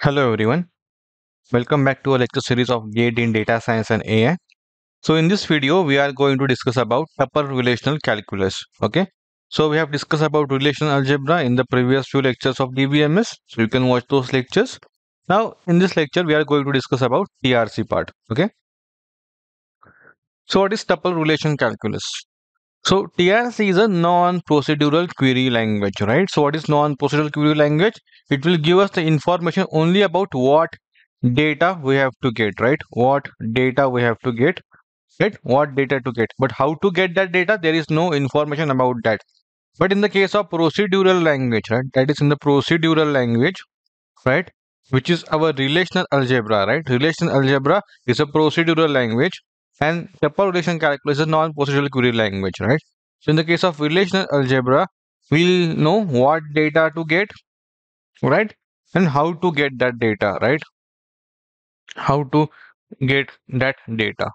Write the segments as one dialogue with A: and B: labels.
A: Hello everyone, welcome back to a lecture series of GATE in Data Science and AI. So in this video, we are going to discuss about tuple relational calculus. Okay, so we have discussed about relational algebra in the previous few lectures of DBMS. So you can watch those lectures. Now in this lecture, we are going to discuss about TRC part. Okay. So what is tuple relation calculus? So TRC is a non-procedural query language, right? So what is non-procedural query language? It will give us the information only about what data we have to get, right? What data we have to get, right? What data to get. But how to get that data? There is no information about that. But in the case of procedural language, right? That is in the procedural language, right? Which is our relational algebra, right? Relational algebra is a procedural language and tuple relation calculus is non-procedural query language, right? So in the case of relational algebra, we'll know what data to get, right? And how to get that data, right? How to get that data,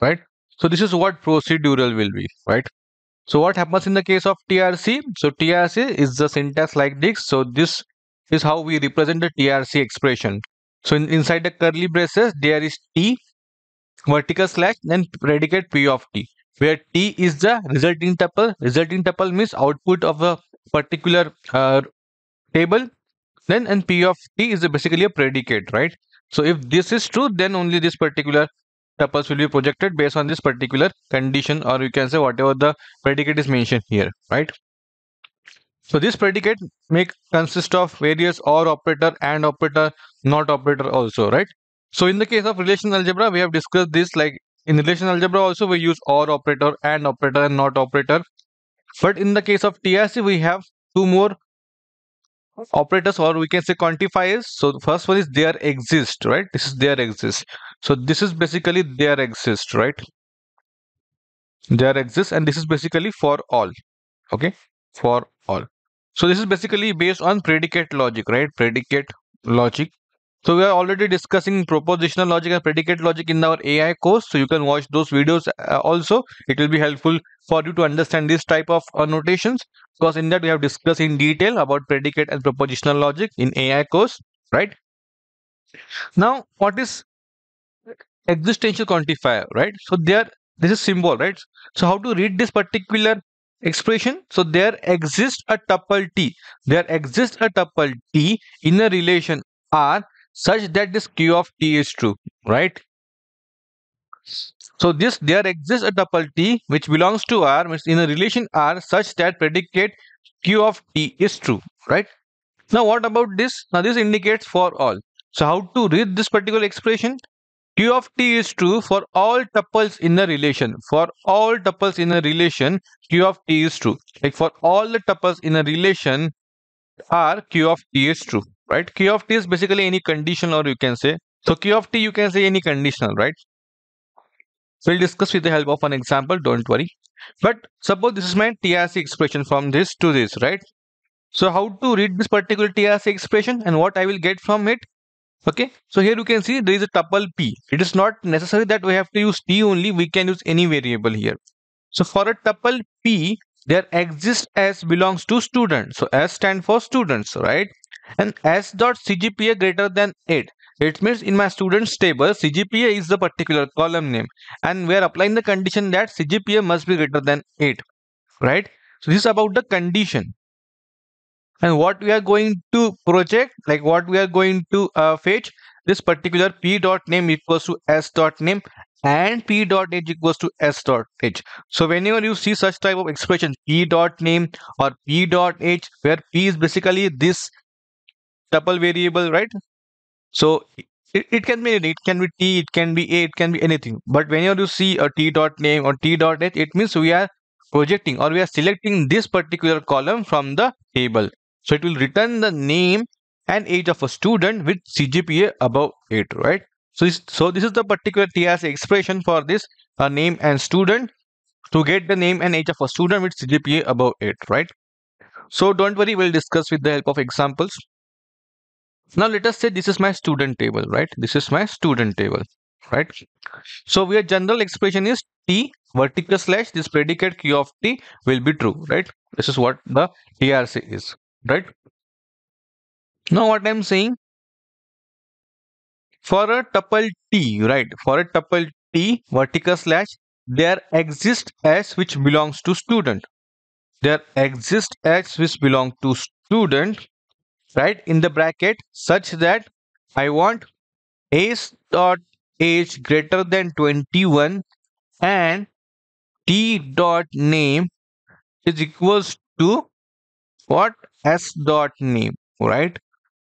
A: right? So this is what procedural will be, right? So what happens in the case of TRC? So TRC is the syntax like this. So this is how we represent the TRC expression. So in, inside the curly braces, there is T vertical slash then predicate p of t where t is the resulting tuple. Resulting tuple means output of a particular uh, table. Then and p of t is basically a predicate right? So if this is true then only this particular tuples will be projected based on this particular condition or you can say whatever the predicate is mentioned here right? So this predicate may consist of various or operator and operator not operator also right so in the case of relational algebra, we have discussed this like in relational algebra also we use OR operator and operator and not operator. But in the case of TRC, we have two more operators or we can say quantifiers. So the first one is there exist, right? This is there exist. So this is basically there exist, right? There exists and this is basically for all. Okay, for all. So this is basically based on predicate logic, right? Predicate logic so we are already discussing propositional logic and predicate logic in our AI course. So you can watch those videos uh, also. It will be helpful for you to understand this type of uh, notations because in that we have discussed in detail about predicate and propositional logic in AI course, right? Now, what is existential quantifier, right? So there, this is symbol, right? So how to read this particular expression? So there exists a tuple t. There exists a tuple t in a relation R such that this q of t is true, right? So this there exists a tuple t which belongs to R means in a relation R such that predicate q of t is true, right? Now what about this? Now this indicates for all. So how to read this particular expression? q of t is true for all tuples in a relation. For all tuples in a relation, q of t is true. Like for all the tuples in a relation, R q of t is true right? Q of t is basically any conditional or you can say. So Q of t you can say any conditional, right? So we'll discuss with the help of an example, don't worry. But suppose this is my TRC expression from this to this, right? So how to read this particular TRC expression and what I will get from it? Okay, so here you can see there is a tuple p. It is not necessary that we have to use t only, we can use any variable here. So for a tuple p, there exists s belongs to student. So s stand for students, right? And s dot cgpa greater than 8 it means in my students table cgpa is the particular column name. And we are applying the condition that cgpa must be greater than 8 right? So this is about the condition. And what we are going to project like what we are going to uh, fetch this particular p dot name equals to s dot name and p dot age equals to s dot age. So whenever you see such type of expression p dot name or p dot age where p is basically this tuple variable, right? So it, it can be it can be t, it can be a, it can be anything. But whenever you see a t dot name or t dot age, it means we are projecting or we are selecting this particular column from the table. So it will return the name and age of a student with CGPA above 8, right? So this, so this is the particular TRC expression for this uh, name and student to get the name and age of a student with CGPA above 8, right? So don't worry, we'll discuss with the help of examples. Now let us say this is my student table, right? This is my student table, right? So our general expression is t vertical slash this predicate q of t will be true, right? This is what the TRC is, right? Now what I'm saying, for a tuple t, right? For a tuple t vertical slash, there exists s which belongs to student. There exists s which belong to student, right? In the bracket such that I want s dot age greater than 21 and t dot name is equals to what? S dot name right?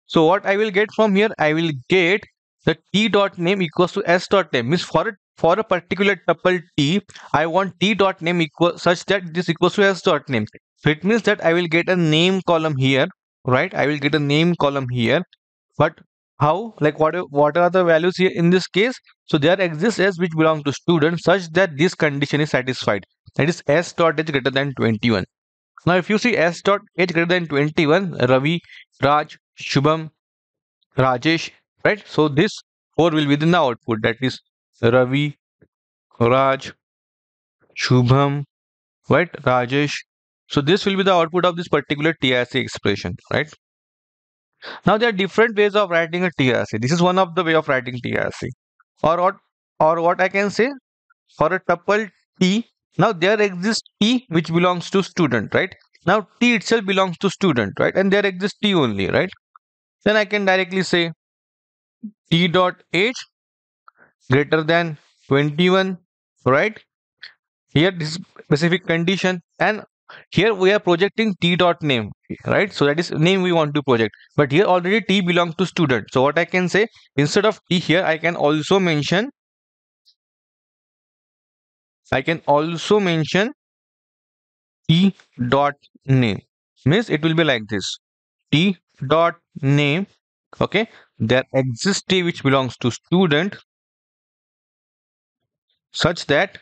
A: So what i will get from here? I will get the t dot name equals to s dot name. Means for a for a particular tuple t i want t dot name equal such that this equals to s dot name. So it means that i will get a name column here right? I will get a name column here. But how like what what are the values here in this case? So there exists s which belong to student such that this condition is satisfied. That is s dot age greater than 21 now if you see s dot age greater than 21 ravi raj shubham rajesh right? So this four will be the output. That is ravi raj shubham right? Rajesh so this will be the output of this particular trc expression right now there are different ways of writing a TRC. This is one of the way of writing TRC. Or what or what I can say for a tuple T. Now there exists T which belongs to student, right? Now T itself belongs to student, right? And there exists T only, right? Then I can directly say T dot age greater than 21, right? Here this specific condition and here we are projecting t dot name right? So that is name we want to project. But here already t belongs to student. So what i can say instead of t here i can also mention i can also mention t dot name. Means it will be like this. T dot name okay? There exists t which belongs to student such that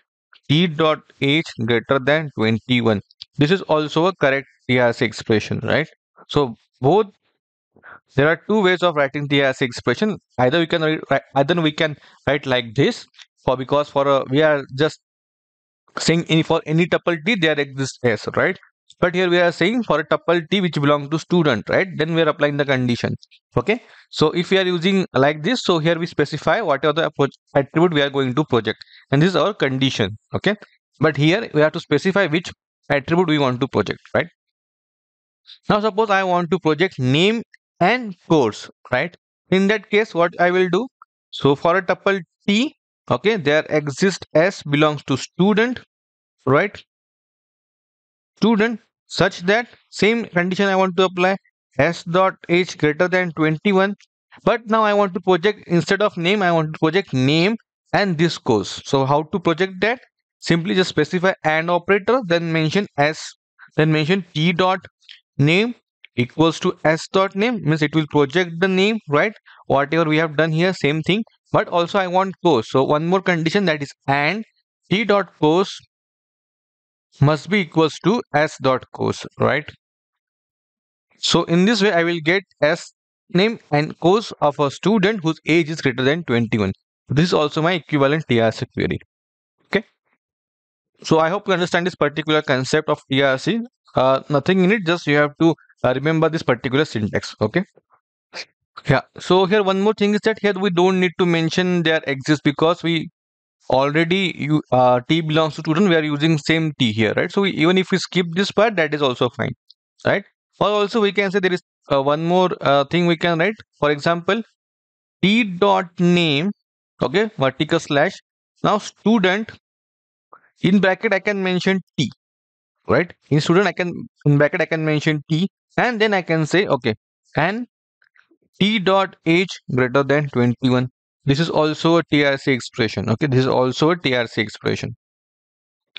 A: t dot age greater than 21 this is also a correct TRC expression, right? So both there are two ways of writing TRC expression. Either we can write, either we can write like this, for because for a we are just saying any for any tuple t there exists s, right? But here we are saying for a tuple t which belongs to student, right? Then we are applying the condition. Okay. So if we are using like this, so here we specify what are the attribute we are going to project, and this is our condition. Okay. But here we have to specify which attribute we want to project, right? Now suppose I want to project name and course, right? In that case, what I will do? So for a tuple T, okay, there exists S belongs to student, right? Student such that same condition I want to apply S dot age greater than 21. But now I want to project instead of name, I want to project name and this course. So how to project that? Simply just specify and operator then mention s then mention t dot name equals to s dot name means it will project the name right? Whatever we have done here same thing. But also i want course so one more condition that is and t dot course must be equals to s dot course right? So in this way i will get s name and course of a student whose age is greater than 21 this is also my equivalent trc query so I hope you understand this particular concept of TRC. Uh, nothing in it, just you have to uh, remember this particular syntax. Okay. Yeah. So here one more thing is that here we don't need to mention there exists because we already you uh, t belongs to student. We are using same t here, right? So we, even if we skip this part, that is also fine, right? Or also we can say there is uh, one more uh, thing we can write. For example, t dot name. Okay, vertical slash. Now student in bracket I can mention T, right? In student I can, in bracket I can mention T and then I can say, okay, and T dot age greater than 21. This is also a TRC expression, okay? This is also a TRC expression.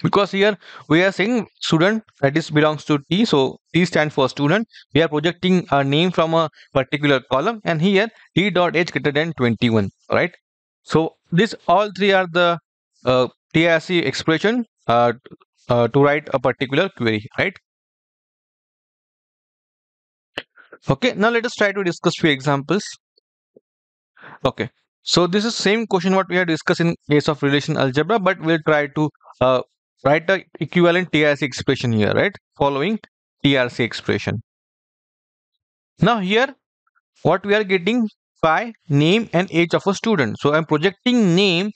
A: Because here we are saying student that is belongs to T, so T stands for student. We are projecting a name from a particular column and here T dot age greater than 21, right? So this all three are the uh, TRC expression uh, uh, to write a particular query, right? Okay, now let us try to discuss few examples. Okay, so this is same question what we have discussed in case of relation algebra, but we'll try to uh, write the equivalent TRC expression here, right? Following TRC expression. Now here, what we are getting by name and age of a student. So I'm projecting name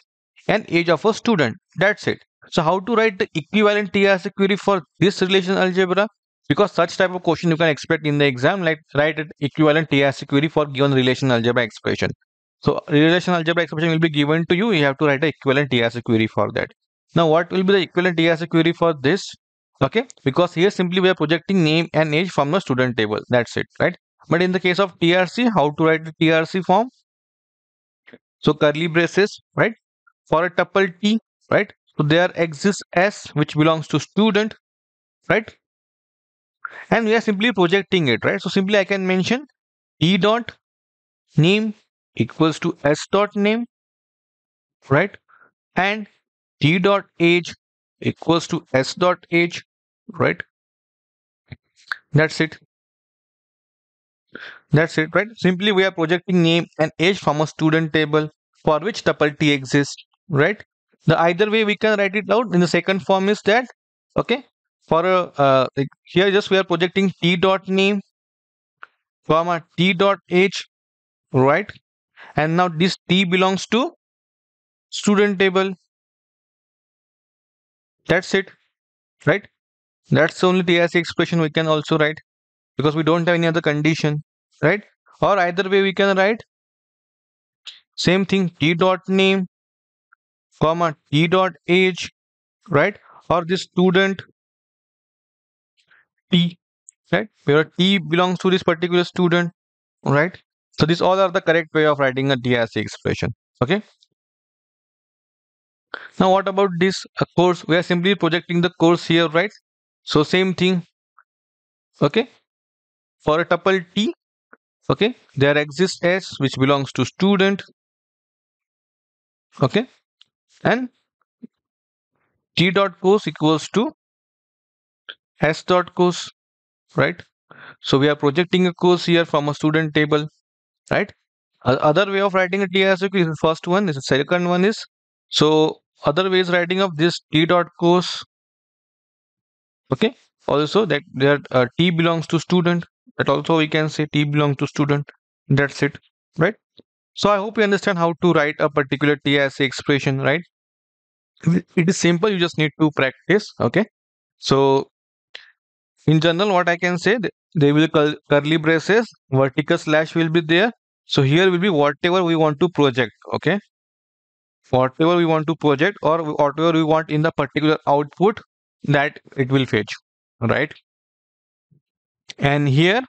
A: and age of a student. That's it. So how to write the equivalent TRC query for this relational algebra? Because such type of question you can expect in the exam, like write an equivalent TRC query for given relational algebra expression. So relational algebra expression will be given to you. You have to write an equivalent TRC query for that. Now what will be the equivalent TRC query for this? Okay, because here simply we are projecting name and age from the student table. That's it, right? But in the case of TRC, how to write the TRC form? So curly braces, right? For a tuple T, right? So there exists S which belongs to student, right? And we are simply projecting it, right? So simply I can mention T dot name equals to S dot name, right? And T dot age equals to S dot age, right? That's it. That's it, right? Simply we are projecting name and age from a student table for which tuple T exists, right? The either way we can write it out in the second form is that, okay? For a, uh, like here just we are projecting T dot name comma T dot age, right? And now this T belongs to student table. That's it, right? That's only the as expression we can also write because we don't have any other condition right or either way we can write same thing t dot name comma t dot age right? Or this student t right? Where t belongs to this particular student right? So these all are the correct way of writing a TRC expression okay? Now what about this uh, course? We are simply projecting the course here right? So same thing okay? For a tuple t okay? There exists s which belongs to student okay and t dot course equals to s dot course right? So we are projecting a course here from a student table right? Other way of writing a TRC is the first one is the second one is so other ways writing of this t dot course okay? Also that that uh, t belongs to student that also we can say t belongs to student that's it right so i hope you understand how to write a particular TRC expression right? It is simple you just need to practice okay? So in general what i can say there will curly braces vertical slash will be there. So here will be whatever we want to project okay? Whatever we want to project or whatever we want in the particular output that it will fetch right? And here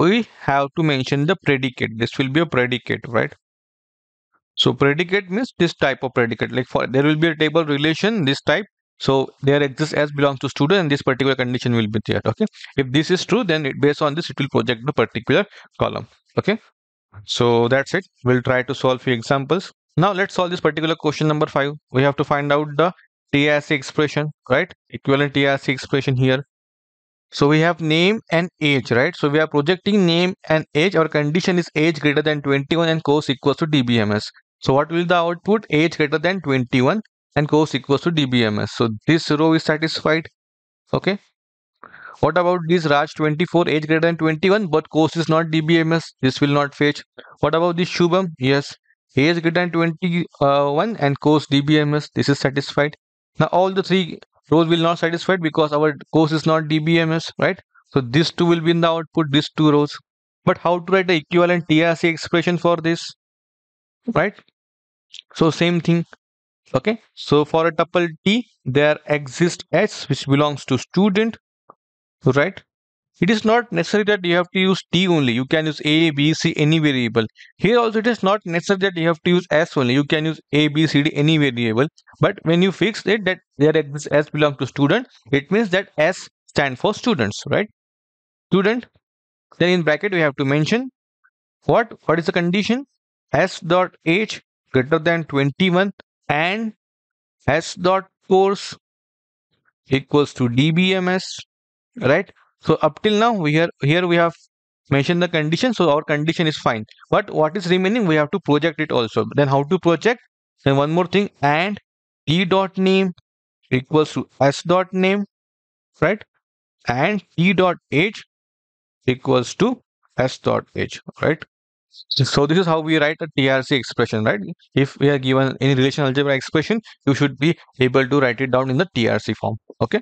A: we have to mention the predicate. This will be a predicate right? So predicate means this type of predicate. Like for there will be a table relation this type. So there exists as belongs to student and this particular condition will be there okay? If this is true then it, based on this it will project the particular column okay? So that's it. We'll try to solve few examples. Now let's solve this particular question number five. We have to find out the TRC expression right? Equivalent TRC expression here so we have name and age, right? So we are projecting name and age. Our condition is age greater than 21 and course equals to DBMS. So what will the output? Age greater than 21 and course equals to DBMS. So this row is satisfied. Okay. What about this Raj 24 age greater than 21 but course is not DBMS. This will not fetch. What about this Shubham? Yes. Age greater than 21 uh, and course DBMS. This is satisfied. Now all the three rows will not satisfied because our course is not DBMS, right? So these two will be in the output, these two rows. But how to write the equivalent TRC expression for this, right? So same thing, okay? So for a tuple T, there exists S which belongs to student, right? It is not necessary that you have to use t only. You can use a, b, c, any variable. Here also it is not necessary that you have to use s only. You can use a, b, c, d, any variable. But when you fix it that there exists s belong to student, it means that s stand for students, right? Student. Then in bracket we have to mention what? What is the condition? s dot age greater than 21 and s dot course equals to dbms right so up till now we here here we have mentioned the condition. So our condition is fine. But what is remaining? We have to project it also. Then how to project? Then one more thing and t dot name equals to s dot name, right? And t dot age equals to s dot age, right? So this is how we write a TRC expression, right? If we are given any relational algebra expression, you should be able to write it down in the TRC form. Okay.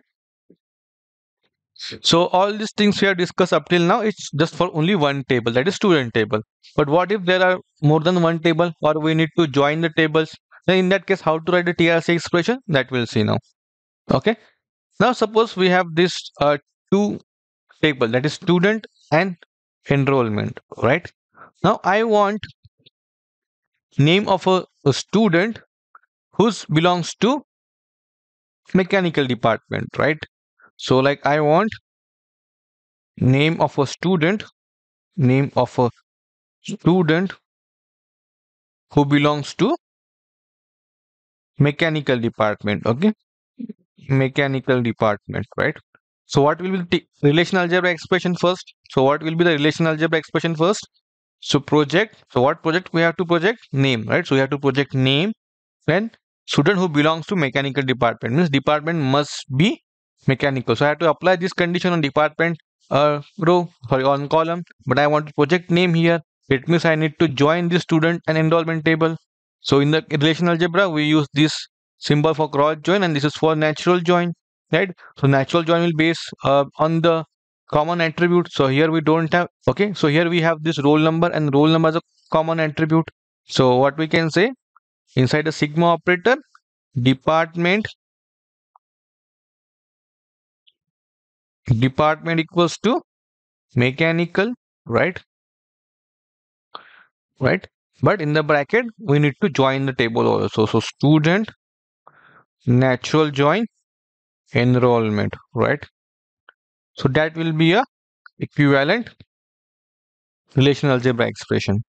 A: So all these things we have discussed up till now, it's just for only one table, that is student table. But what if there are more than one table or we need to join the tables? Then in that case, how to write a TRC expression? That we'll see now. Okay. Now suppose we have this uh, two table that is student and enrollment, right? Now I want name of a, a student whose belongs to mechanical department, right? So like I want name of a student, name of a student who belongs to mechanical department, okay? Mechanical department, right? So what will be the relational algebra expression first? So what will be the relational algebra expression first? So project, so what project we have to project? Name, right? So we have to project name when student who belongs to mechanical department means department must be mechanical. So I have to apply this condition on department uh, row, sorry, on column, but I want to project name here. It means I need to join the student and enrollment table. So in the relational algebra, we use this symbol for cross join and this is for natural join, right? So natural join will base uh, on the common attribute. So here we don't have, okay. So here we have this roll number and roll number is a common attribute. So what we can say inside the sigma operator, department department equals to mechanical right? Right? But in the bracket we need to join the table also. So student natural join enrollment right? So that will be a equivalent relational algebra expression.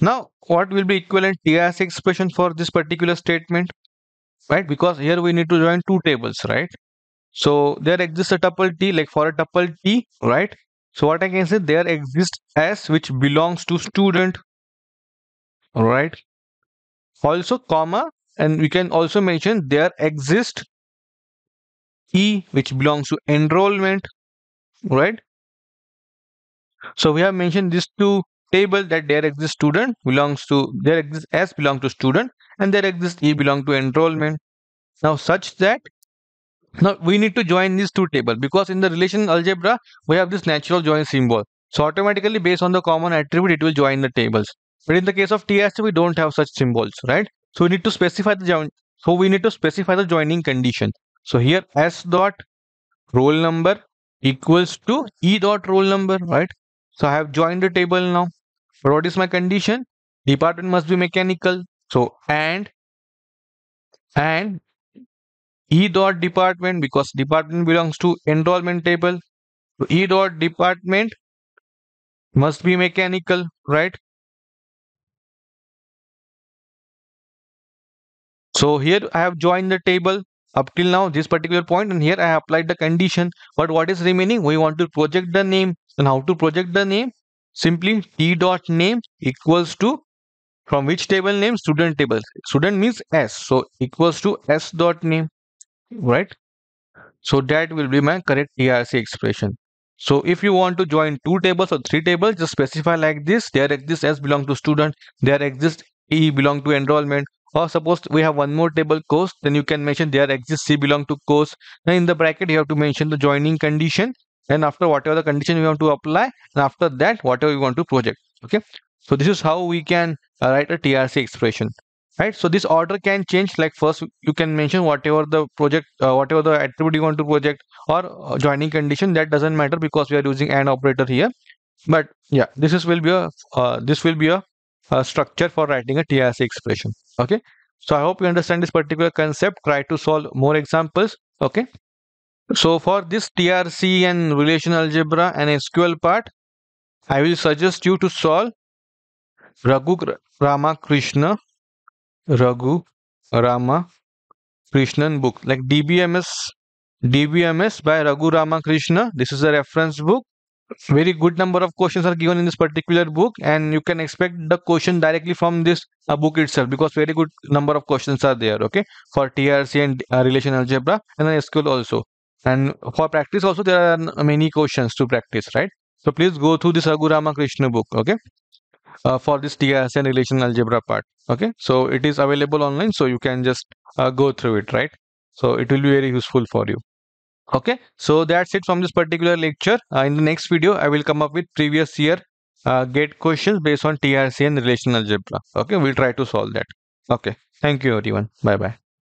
A: Now what will be equivalent TRC expression for this particular statement? Right? Because here we need to join two tables right so there exists a tuple t like for a tuple t, right? So what I can say there exists s which belongs to student, right? Also comma and we can also mention there exists e which belongs to enrollment, right? So we have mentioned these two table that there exists student belongs to there exists s belongs to student and there exists e belong to enrollment. Now such that now we need to join these two tables because in the relation algebra we have this natural join symbol. So automatically based on the common attribute it will join the tables. But in the case of TRC we don't have such symbols, right? So we need to specify the join. So we need to specify the joining condition. So here S dot roll number equals to E dot roll number, right? So I have joined the table now. But what is my condition? Department must be mechanical. So and and E dot department because department belongs to enrollment table. So E dot department must be mechanical, right? So here I have joined the table up till now this particular point and here I applied the condition. But what is remaining? We want to project the name. And how to project the name? Simply t dot name equals to from which table name? Student table. Student means s. So equals to s dot name right? So that will be my correct TRC expression. So if you want to join two tables or three tables, just specify like this. There exists S belong to student, there exists E belong to enrollment. Or suppose we have one more table course, then you can mention there exists C belong to course. Then in the bracket, you have to mention the joining condition. And after whatever the condition you want to apply, and after that, whatever you want to project. Okay. So this is how we can uh, write a TRC expression right? So this order can change like first you can mention whatever the project uh, whatever the attribute you want to project or uh, joining condition that doesn't matter because we are using an operator here. But yeah this is will be a uh, this will be a, a, structure for writing a TRC expression. Okay? So i hope you understand this particular concept. Try to solve more examples. Okay? So for this trc and relational algebra and sql part i will suggest you to solve raghu ramakrishna Raghu Rama Krishnan book like DBMS DBMS by Raghu Rama Krishna. This is a reference book. Very good number of questions are given in this particular book, and you can expect the question directly from this uh, book itself because very good number of questions are there. Okay, for TRC and uh, relation algebra and then SQL also. And for practice also there are many questions to practice, right? So please go through this Raghu Rama Krishna book. Okay. Uh, for this TRC and relational algebra part. Okay, so it is available online, so you can just uh, go through it, right? So it will be very useful for you. Okay, so that's it from this particular lecture. Uh, in the next video, I will come up with previous year uh, gate questions based on TRC and relational algebra. Okay, we'll try to solve that. Okay, thank you everyone. Bye bye.